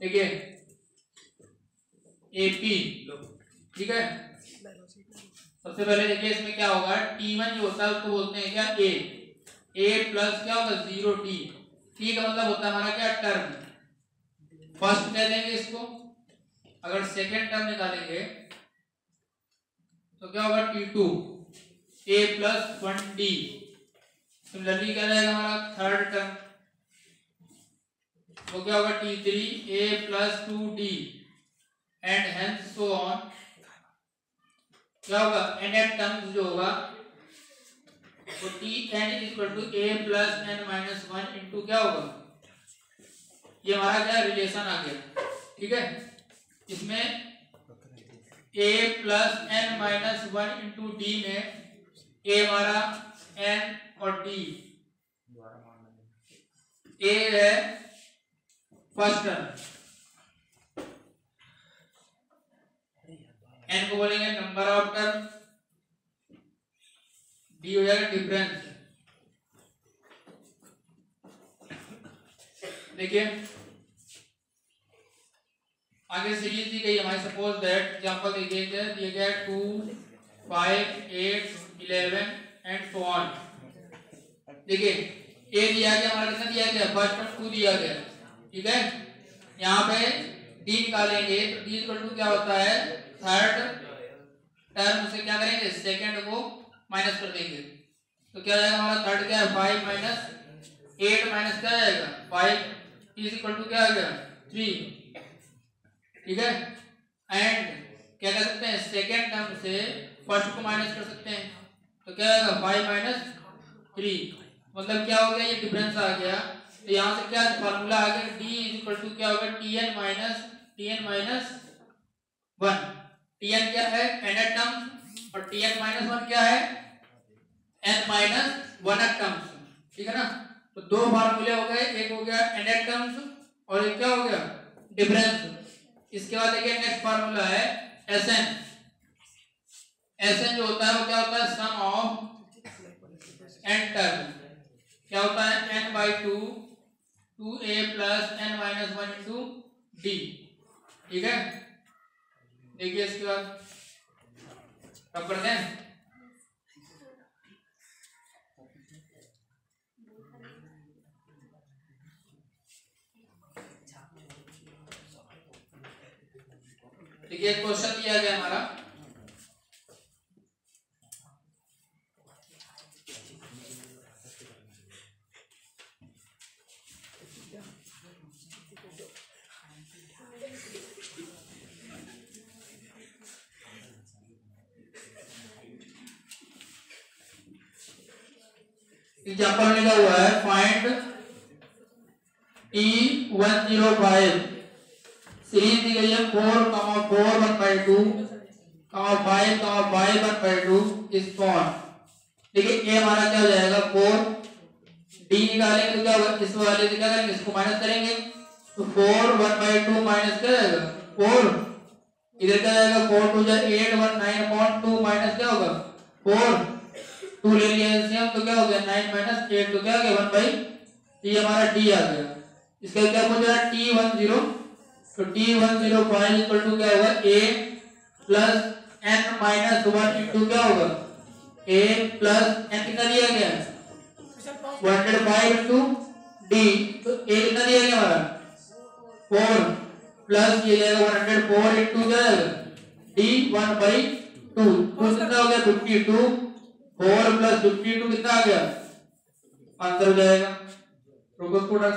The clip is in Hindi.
देखिए ए पी ठीक है? सबसे पहले देखिए इसमें क्या होगा टी वन जो होता है उसको बोलते हैं क्या? ए ए प्लस क्या होगा? ज़ीरो टी टी का मतलब होता है हमारा क्या? टर्म फ़र्स्ट कह देंगे इसको। अगर सेकेंड टर्म निकालेंगे तो क्या होगा? T two A plus one D similarly क्या रहेगा हमारा? थर्ड टर्म वो क्या होगा T three A plus two D and so on क्या होगा? एन एन टर्म जो होगा तो T N is equal to A plus N minus one into क्या होगा? ये हमारा क्या रिलेशन आ गया। ठीक है? इसमें A plus N minus one into D में ए हमारा एन और डी ए है फ़र्स्ट टर्म एन को बोलेंगे नंबर ऑफ़ टर्म डी हो जाएगा डिफरेंस देखिए, आगे सीरीज़ दी गई हमारी सपोज़ दैट एग्जांपल देखिए क्या दिया गया two five eight eleven and so on देखिए ए दिया गया, हमारा कितना दिया गया? फ़र्स्ट टर्म टू दिया गया। ठीक है? यहाँ पे डी निकालेंगे तो डी इक्वल टू क्या होता है? थर्ड टर्म से क्या करेंगे? सेकंड को माइनस कर देंगे। तो क्या जाएगा हमारा थर्ड क्या है? फाइव माइनस एट माइनस क्या जाएगा? फाइव इज़ इक्वल टू क्या आ गया? थ्री ठीक है? एंड क्या कर सकते हैं? सेकेंड टर्म से फ़र्स्ट को माइनस कर सकते हैं। तो क्या आएगा फाइव माइनस थ्री मतलब क्या हो गया? ये डिफरेंस आ गया। तो यहाँ से क्या फॉर्मूला आ गया? डी इज़ इक्वल टू क्या होगा? T N minus T N minus one T N क्या है? एन एट टर्म्स और टी एन माइनस वन क्या है? N minus one th terms ठीक है ना? तो दो फार्मूले हो गए. एक हो गया एन एट टर्म्स और एक क्या हो गया? डिफरेंस इसके बाद देखिए नेक्स्ट फार्मूला है एस एन एस एन जो होता है वो क्या होता है? सम ऑफ़ एन टर्म क्या होता है? N by two two A plus N minus one into D. ठीक है? देखिए इसके बाद। अब करते हैं। क्वेश्चन दिया गया हमारा। एग्ज़ाम्पल लिखा हुआ है? Find T one zero five series दी गई है four comma four one by two comma five comma five one by two इस फॉर्म देखिए ए हमारा क्या हो जाएगा? फोर डी निकालेंगे तो क्या इस वाले से क्या करेंगे? इसको माइनस करेंगे। तो four one by two minus क्या जाएगा? फोर इधर क्या जाएगा? फोर टू जाए eight one nine point two minus क्या होगा? फोर टू ले लिया एलसीएम तो क्या हो गया? नाइन माइनस एट तो क्या हो गया? वन बाई टी हमारा डी आ गया। इसका क्या हो जाएगा? टी वन ज़ीरो तो T one zero five equal to क्या होगा? A plus N minus one into क्या होगा? ए प्लस एन कितना दिया गया? One hundred five into D तो ए कितना दिया गया हमारा? फोर प्लस ये जाएगा वन हंड्रेड फोर इंटू क्या डी वन बाई टू कितना हो गया? Fifty two four plus fifty two कितना आ गया आंसर हो जाएगा रुको थोड़ा